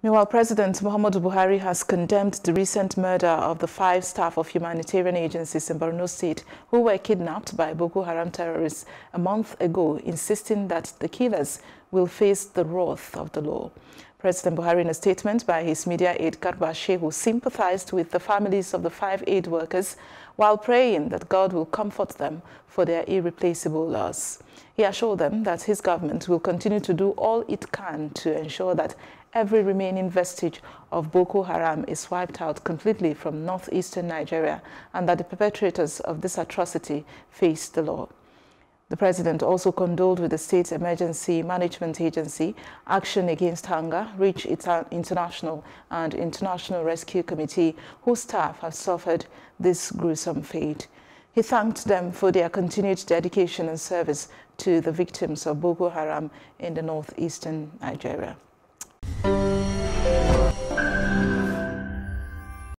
Meanwhile, President Muhammadu Buhari has condemned the recent murder of the five staff of humanitarian agencies in Borno State who were kidnapped by Boko Haram terrorists a month ago, insisting that the killers will face the wrath of the law. President Buhari, in a statement by his media aide Garba Shehu, sympathized with the families of the five aid workers while praying that God will comfort them for their irreplaceable loss. He assured them that his government will continue to do all it can to ensure that every remaining vestige of Boko Haram is wiped out completely from northeastern Nigeria and that the perpetrators of this atrocity face the law. The president also condoled with the State Emergency Management Agency, Action Against Hunger, Reach International and International Rescue Committee, whose staff have suffered this gruesome fate. He thanked them for their continued dedication and service to the victims of Boko Haram in the northeastern Nigeria.